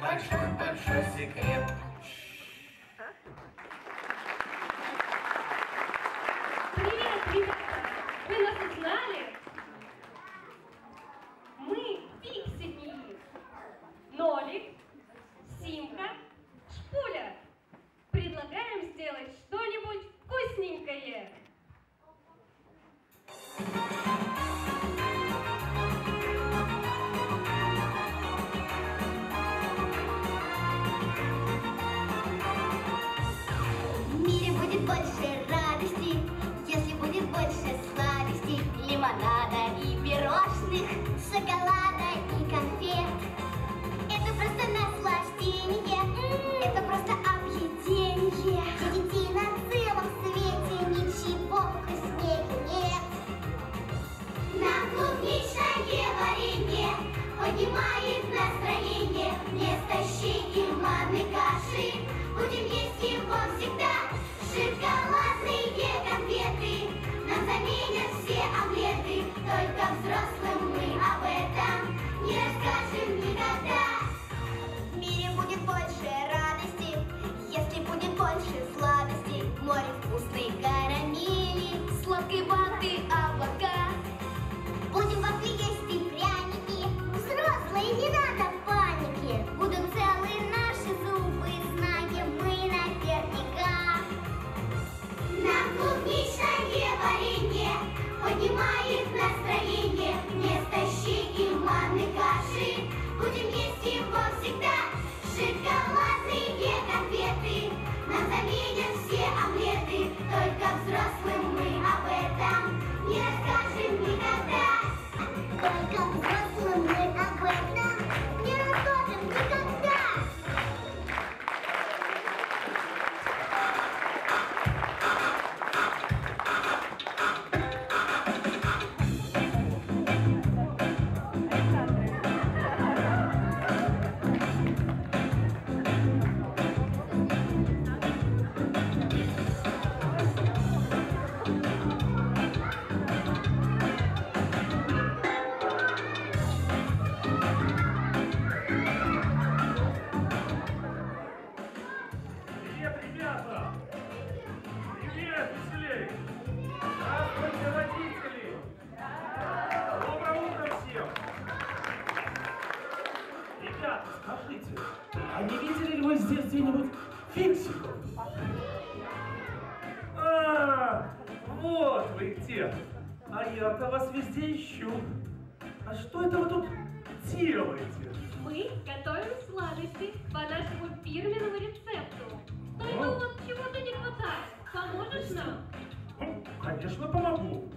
большой-большой секрет. Скажите, а не видели ли вы здесь где-нибудь фиксиков? А, вот вы где! А я-то вас везде ищу. А что это вы тут делаете? Мы готовим сладости по нашему фирменному рецепту. Только вот чего-то не хватает. Поможешь нам? Конечно, помогу.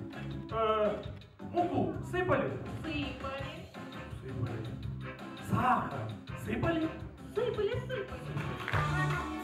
Э, муку сыпали? Сыпали. Сыпали. Сахар сыпали? Сыпали, сыпали.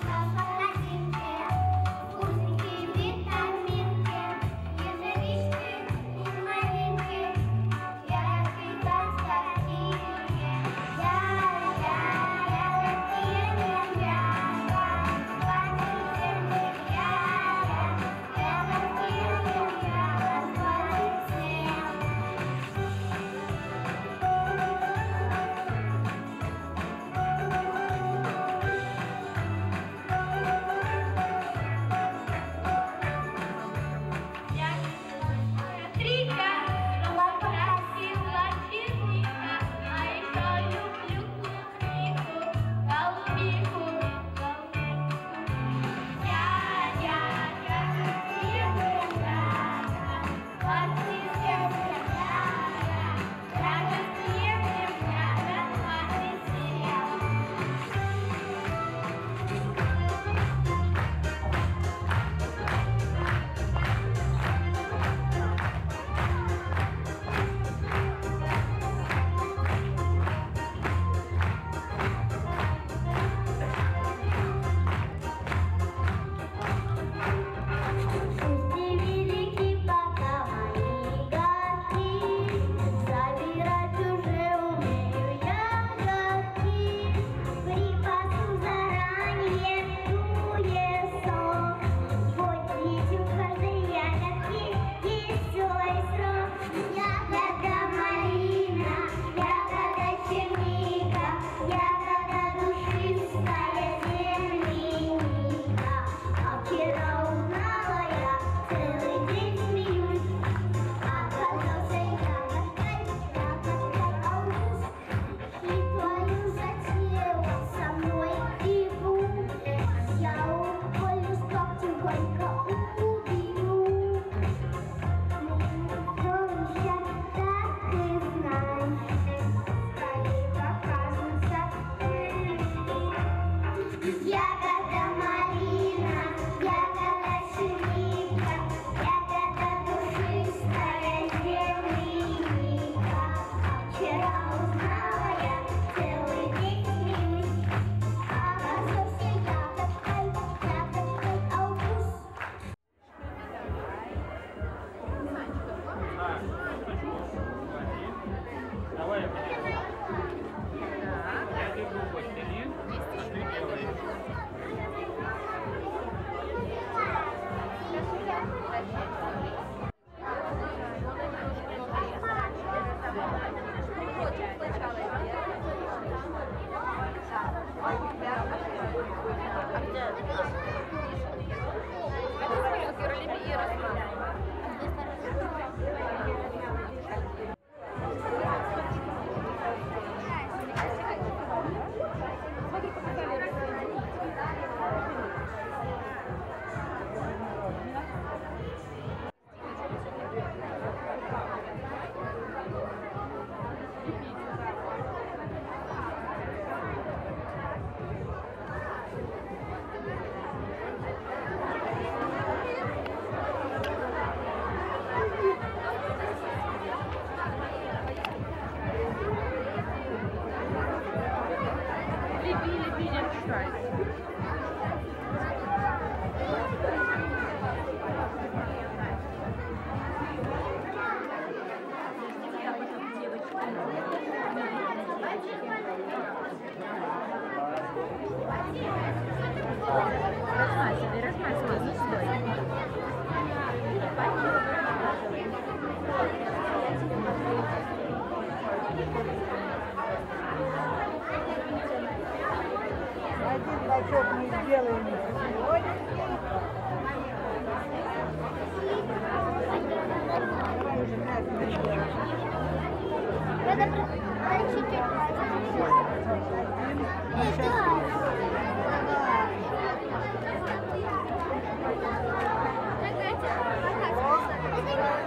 делаем. Надо чуть-чуть. Давай.